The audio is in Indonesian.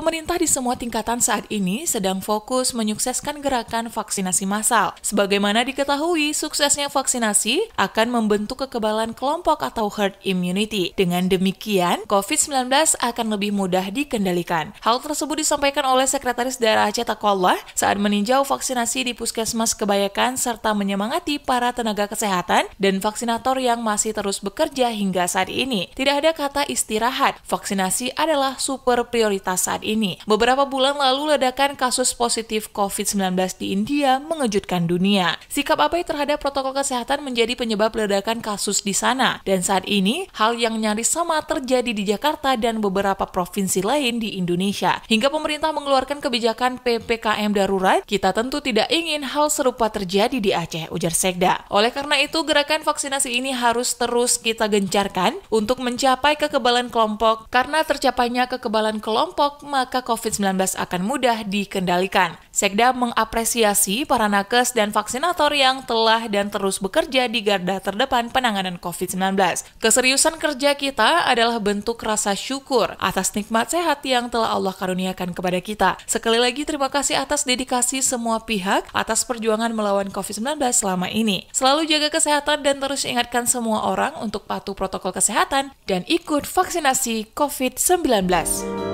Pemerintah di semua tingkatan saat ini sedang fokus menyukseskan gerakan vaksinasi massal. Sebagaimana diketahui, suksesnya vaksinasi akan membentuk kekebalan kelompok atau herd immunity. Dengan demikian, COVID-19 akan lebih mudah dikendalikan. Hal tersebut disampaikan oleh Sekretaris Daerah Aceh Takwallah saat meninjau vaksinasi di Puskesmas Kebayakan serta menyemangati para tenaga kesehatan dan vaksinator yang masih terus bekerja hingga saat ini. Tidak ada kata istirahat, vaksinasi adalah super prioritas saat saat ini. Beberapa bulan lalu ledakan kasus positif COVID-19 di India mengejutkan dunia. Sikap abai terhadap protokol kesehatan menjadi penyebab ledakan kasus di sana. Dan saat ini, hal yang nyaris sama terjadi di Jakarta dan beberapa provinsi lain di Indonesia. Hingga pemerintah mengeluarkan kebijakan PPKM darurat, kita tentu tidak ingin hal serupa terjadi di Aceh, ujar Sekda. Oleh karena itu, gerakan vaksinasi ini harus terus kita gencarkan untuk mencapai kekebalan kelompok karena tercapainya kekebalan kelompok maka COVID-19 akan mudah dikendalikan. Sekda mengapresiasi para nakes dan vaksinator yang telah dan terus bekerja di garda terdepan penanganan COVID-19. Keseriusan kerja kita adalah bentuk rasa syukur atas nikmat sehat yang telah Allah karuniakan kepada kita. Sekali lagi terima kasih atas dedikasi semua pihak atas perjuangan melawan COVID-19 selama ini. Selalu jaga kesehatan dan terus ingatkan semua orang untuk patuh protokol kesehatan dan ikut vaksinasi COVID-19.